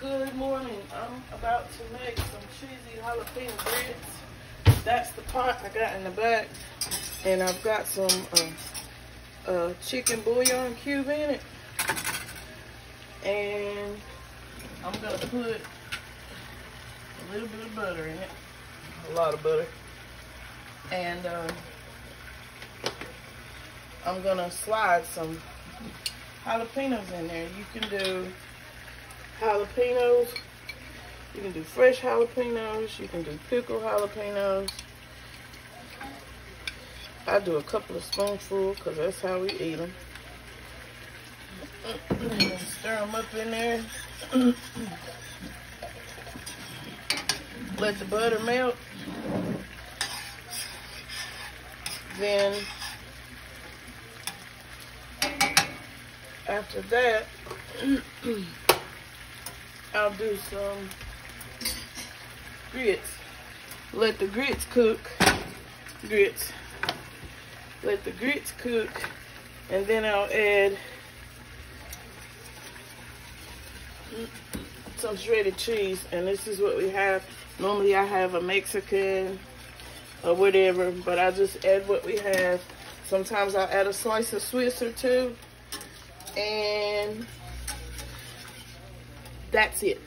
Good morning. I'm about to make some cheesy jalapeno grits. That's the pot I got in the back. And I've got some uh, uh, chicken bouillon cube in it. And I'm gonna put a little bit of butter in it. A lot of butter. And uh, I'm gonna slide some jalapenos in there. You can do jalapenos. You can do fresh jalapenos. You can do pickled jalapenos. I do a couple of spoonfuls because that's how we eat them. Stir them up in there. Let the butter melt. Then after that, I'll do some grits. Let the grits cook. Grits. Let the grits cook. And then I'll add some shredded cheese. And this is what we have. Normally I have a Mexican or whatever, but I just add what we have. Sometimes I'll add a slice of Swiss or two. And that's it.